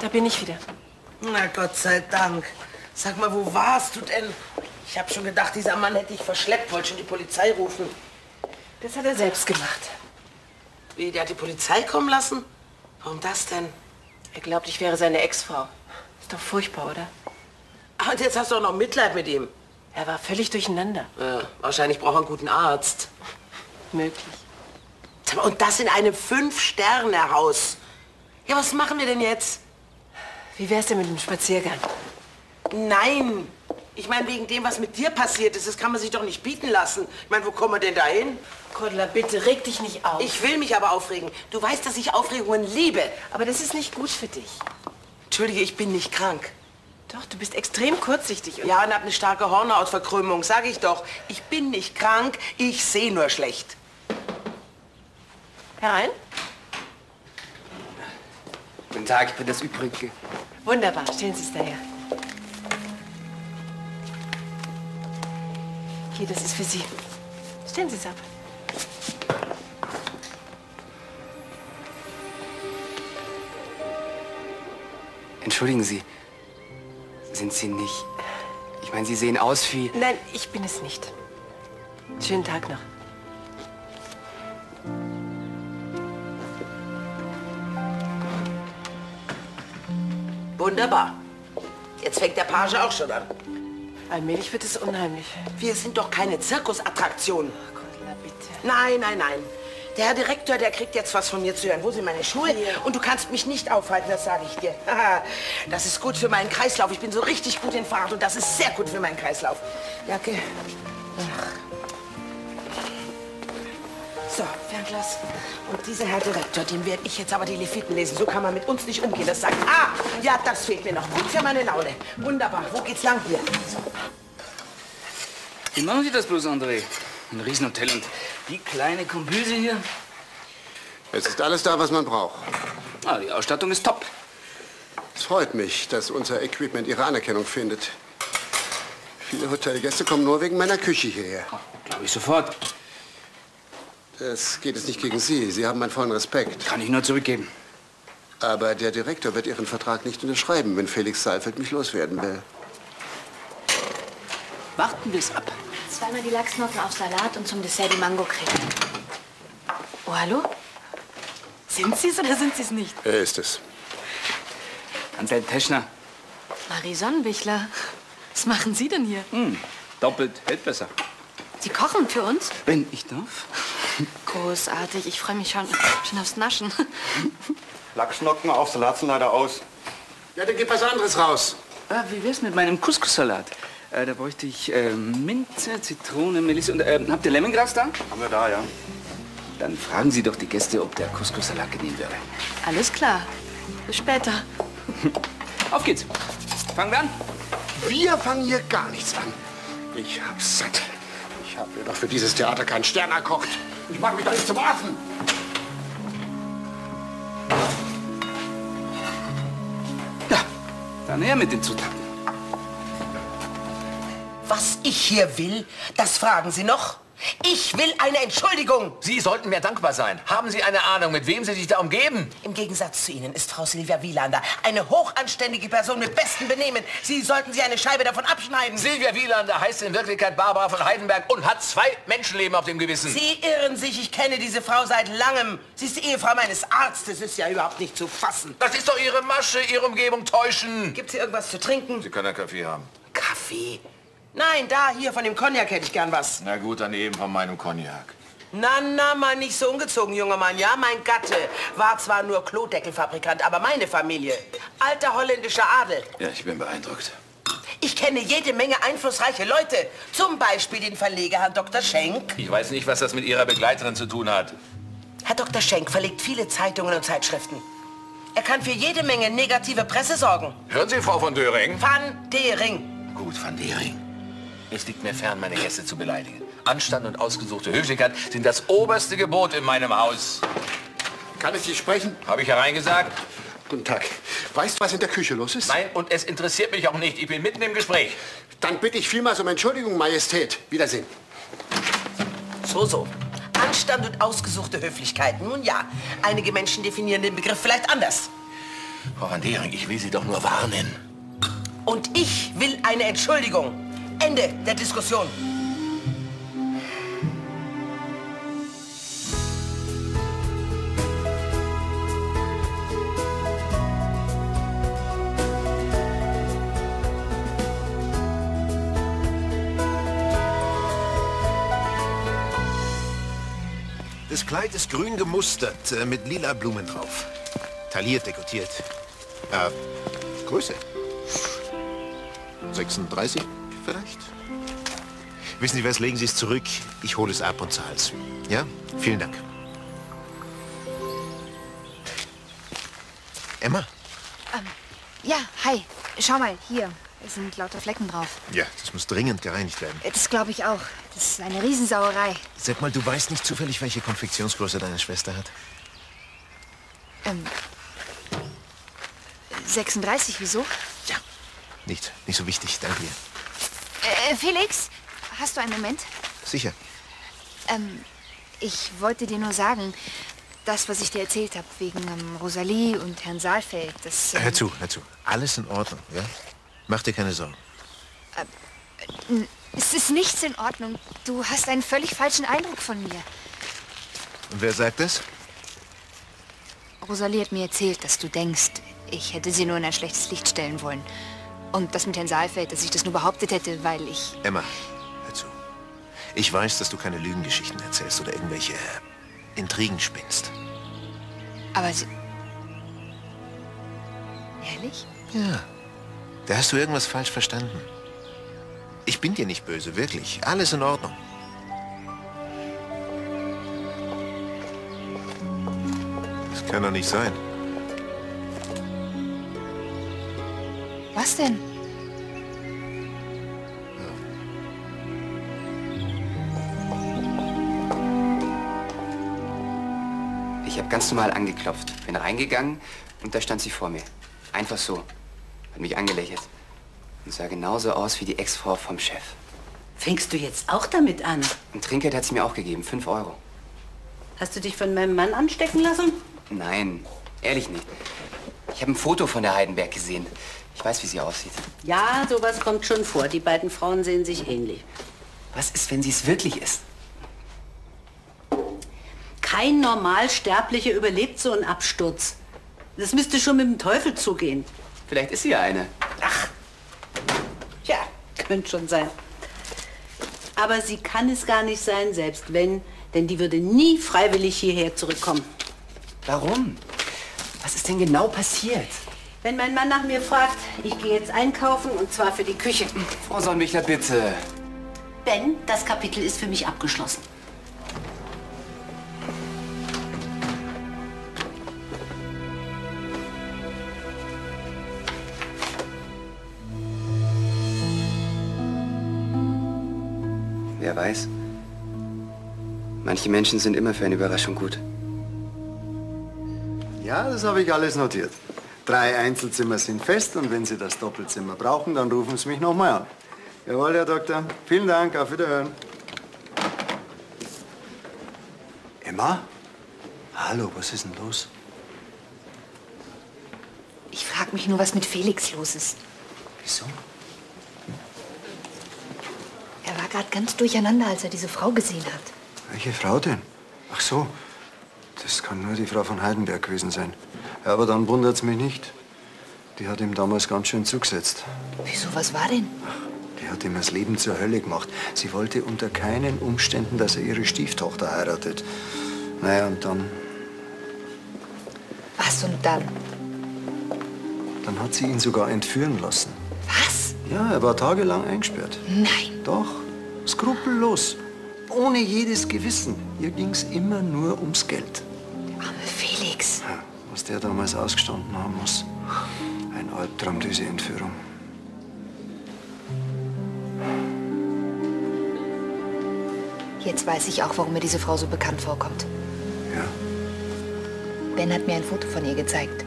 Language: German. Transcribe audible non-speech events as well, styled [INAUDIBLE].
Da bin ich wieder. Na Gott sei Dank. Sag mal, wo warst du denn? Ich habe schon gedacht, dieser Mann hätte dich verschleppt, wollte schon die Polizei rufen. Das hat er selbst gemacht. Wie, der hat die Polizei kommen lassen? Warum das denn? Er glaubt, ich wäre seine Ex-Frau. Ist doch furchtbar, oder? Ah, und jetzt hast du auch noch Mitleid mit ihm. Er war völlig durcheinander. Ja, wahrscheinlich braucht er einen guten Arzt. Möglich. Und das in einem Fünf-Sterne-Haus. Ja, was machen wir denn jetzt? Wie wär's denn mit dem Spaziergang? Nein. Ich meine, wegen dem, was mit dir passiert ist, das kann man sich doch nicht bieten lassen. Ich meine, wo kommen wir denn da hin? Cordula, bitte reg dich nicht auf. Ich will mich aber aufregen. Du weißt, dass ich Aufregungen liebe. Aber das ist nicht gut für dich. Entschuldige, ich bin nicht krank. Doch, du bist extrem kurzsichtig. Und Ja, und hab eine starke Hornhautverkrümmung, sag ich doch. Ich bin nicht krank, ich sehe nur schlecht. Herein? Guten Tag, ich bin das Übrige. Wunderbar, stellen Sie es daher. Hier, das ist für Sie. Stellen Sie es ab. Entschuldigen Sie. Sind Sie nicht... Ich meine, Sie sehen aus wie... Nein, ich bin es nicht. Schönen Tag noch. Wunderbar. Jetzt fängt der Page auch schon an. Allmählich wird es unheimlich. Wir sind doch keine Zirkusattraktion. Cordula, bitte. Nein, nein, nein. Der Herr Direktor, der kriegt jetzt was von mir zu hören. Wo sind meine Schuhe? Und du kannst mich nicht aufhalten, das sage ich dir. [LAUGHS] Das ist gut für meinen Kreislauf. Ich bin so richtig gut in Fahrt und das ist sehr gut für meinen Kreislauf. Jacke. Ach. So, Fernglas. Und dieser Herr Direktor, dem werde ich jetzt aber die Leviten lesen. So kann man mit uns nicht umgehen. Das sagt, ah, ja, das fehlt mir noch. Gut für meine Laune. Wunderbar. Wo geht's lang hier? So. Wie machen Sie das bloß, André? Ein Riesenhotel und die kleine Kombüse hier. Es ist alles da, was man braucht. Ah, die Ausstattung ist top. Es freut mich, dass unser Equipment Ihre Anerkennung findet. Viele Hotelgäste kommen nur wegen meiner Küche hierher. Glaube ich sofort. Das geht es nicht gegen Sie. Sie haben meinen vollen Respekt. Kann ich nur zurückgeben. Aber der Direktor wird Ihren Vertrag nicht unterschreiben, wenn Felix Seifeld mich loswerden will. Warten wir es ab. Zweimal die Lachsknochen auf Salat und zum Dessert die Mango-Creme. Oh, hallo? Sind Sie es oder sind Sie es nicht? Er ist es. Anselm Teschner. Marie Sonnenbichler. Was machen Sie denn hier? Hm, doppelt hält besser. Sie kochen für uns? Wenn ich darf. Großartig. Ich freue mich schon, schon aufs Naschen. [LAUGHS] Lachsnocken auf Salat sind leider aus. Ja, dann gib was anderes raus. Ah, wie wär's mit meinem Couscous-Salat? Äh, da bräuchte ich äh, Minze, Zitrone, Melisse und... Äh, habt ihr Lemongras da? Haben wir da, ja. Dann fragen Sie doch die Gäste, ob der Couscous-Salat genehm wäre. Alles klar. Bis später. [LAUGHS] Auf geht's. Fangen wir an. Wir fangen hier gar nichts an. Ich hab's satt. Habe mir doch für dieses Theater keinen Stern erkocht. Ich mache mich doch nicht zum Affen. Ja, dann her mit den Zutaten. Was ich hier will, das fragen Sie noch? Ich will eine Entschuldigung. Sie sollten mir dankbar sein. Haben Sie eine Ahnung, mit wem Sie sich da umgeben? Im Gegensatz zu Ihnen ist Frau Silvia Wielander eine hochanständige Person mit bestem Benehmen. Sie sollten sie eine Scheibe davon abschneiden. Silvia Wielander heißt in Wirklichkeit Barbara von Heidenberg und hat zwei Menschenleben auf dem Gewissen. Sie irren sich. Ich kenne diese Frau seit langem. Sie ist die Ehefrau meines Arztes. Ist ja überhaupt nicht zu fassen. Das ist doch Ihre Masche, Ihre Umgebung täuschen. Gibt hier irgendwas zu trinken? Sie können einen Kaffee haben. Kaffee? Nein, da, hier, von dem Cognac hätte ich gern was. Na gut, dann eben von meinem Cognac. Na, na, mal nicht so ungezogen, junger Mann. Ja, mein Gatte war zwar nur Klodeckelfabrikant, aber meine Familie, alter holländischer Adel. Ja, ich bin beeindruckt. Ich kenne jede Menge einflussreiche Leute. Zum Beispiel den Verleger Herrn Dr. Schenk. Ich weiß nicht, was das mit Ihrer Begleiterin zu tun hat. Herr Dr. Schenk verlegt viele Zeitungen und Zeitschriften. Er kann für jede Menge negative Presse sorgen. Hören Sie, Frau von Döring? Van Dering. Gut, Van Dering. Es liegt mir fern, meine Gäste zu beleidigen. Anstand und ausgesuchte Höflichkeit sind das oberste Gebot in meinem Haus. Kann ich Sie sprechen? Habe ich hereingesagt? Guten Tag. Weißt du, was in der Küche los ist? Nein, und es interessiert mich auch nicht. Ich bin mitten im Gespräch. Dann bitte ich vielmals um Entschuldigung, Majestät. Wiedersehen. So, so. Anstand und ausgesuchte Höflichkeit. Nun ja, einige Menschen definieren den Begriff vielleicht anders. Frau van Dering, ich will Sie doch nur warnen. Und ich will eine Entschuldigung. Ende der Diskussion. Das Kleid ist grün gemustert, äh, mit lila Blumen drauf. Tailliert, dekotiert. Äh, Größe? 36 vielleicht? Wissen Sie was, legen Sie es zurück. Ich hole es ab und zahl's. Ja? Vielen Dank. Emma? Ja, hi. Schau mal, hier. Es sind lauter Flecken drauf. Ja, das muss dringend gereinigt werden. Das glaube ich auch. Das ist eine Riesensauerei. Sag mal, du weißt nicht zufällig, welche Konfektionsgröße deine Schwester hat? Ähm, 36, wieso? Nicht, nicht so wichtig, danke dir. Äh, Felix, hast du einen Moment? Sicher. Ähm, ich wollte dir nur sagen, das, was ich dir erzählt habe, wegen ähm, Rosalie und Herrn Saalfeld, das... ähm, Hör zu, hör zu. Alles in Ordnung, ja? Mach dir keine Sorgen. n- Es ist nichts in Ordnung. Du hast einen völlig falschen Eindruck von mir. Und wer sagt das? Rosalie hat mir erzählt, dass du denkst, ich hätte sie nur in ein schlechtes Licht stellen wollen. Und das mit Herrn Saalfeld, dass ich das nur behauptet hätte, weil ich... Emma, hör zu. Ich weiß, dass du keine Lügengeschichten erzählst oder irgendwelche äh, Intrigen spinnst. Aber sie... Ehrlich? Ja. Da hast du irgendwas falsch verstanden. Ich bin dir nicht böse, wirklich. Alles in Ordnung. Das kann doch nicht sein. Was denn? Ich habe ganz normal angeklopft, bin reingegangen und da stand sie vor mir. Einfach so. Hat mich angelächelt. Und sah genauso aus wie die Ex-Frau vom Chef. Fängst du jetzt auch damit an? Ein Trinkgeld hat sie mir auch gegeben, 5 Euro. Hast du dich von meinem Mann anstecken lassen? Nein, ehrlich nicht. Ich habe ein Foto von der Heidenberg gesehen. Ich weiß, wie sie aussieht. Ja, sowas kommt schon vor. Die beiden Frauen sehen sich ähnlich. Was ist, wenn sie es wirklich ist? Kein Normalsterblicher überlebt so einen Absturz. Das müsste schon mit dem Teufel zugehen. Vielleicht ist sie ja eine. Tja, könnte schon sein. Aber sie kann es gar nicht sein, selbst wenn, denn die würde nie freiwillig hierher zurückkommen. Warum? Was ist denn genau passiert? Wenn mein Mann nach mir fragt, ich gehe jetzt einkaufen und zwar für die Küche. Frau Sonnenmichler, bitte. Ben, das Kapitel ist für mich abgeschlossen. Wer weiß. Manche Menschen sind immer für eine Überraschung gut. Ja, das habe ich alles notiert. Drei Einzelzimmer sind fest und wenn Sie das Doppelzimmer brauchen, dann rufen Sie mich nochmal an. Jawohl, Herr Doktor. Vielen Dank, auf Wiederhören. Emma? Hallo, was ist denn los? Ich frage mich nur, was mit Felix los ist. Wieso? Er war gerade ganz durcheinander, als er diese Frau gesehen hat. Welche Frau denn? Ach so, das kann nur die Frau von Heidenberg gewesen sein. Ja, aber dann wundert's mich nicht. Die hat ihm damals ganz schön zugesetzt. Wieso, was war denn? Die hat ihm das Leben zur Hölle gemacht. Sie wollte unter keinen Umständen, dass er ihre Stieftochter heiratet. Naja, und dann, Was und dann? dann hat sie ihn sogar entführen lassen. Was? Ja, er war tagelang eingesperrt. Nein. Doch, skrupellos. Ohne jedes Gewissen. Ihr ging's immer nur ums Geld. Was der damals ausgestanden haben muss. Ein Albtraum, diese Entführung. Jetzt weiß ich auch, warum mir diese Frau so bekannt vorkommt. Ja. Ben hat mir ein Foto von ihr gezeigt.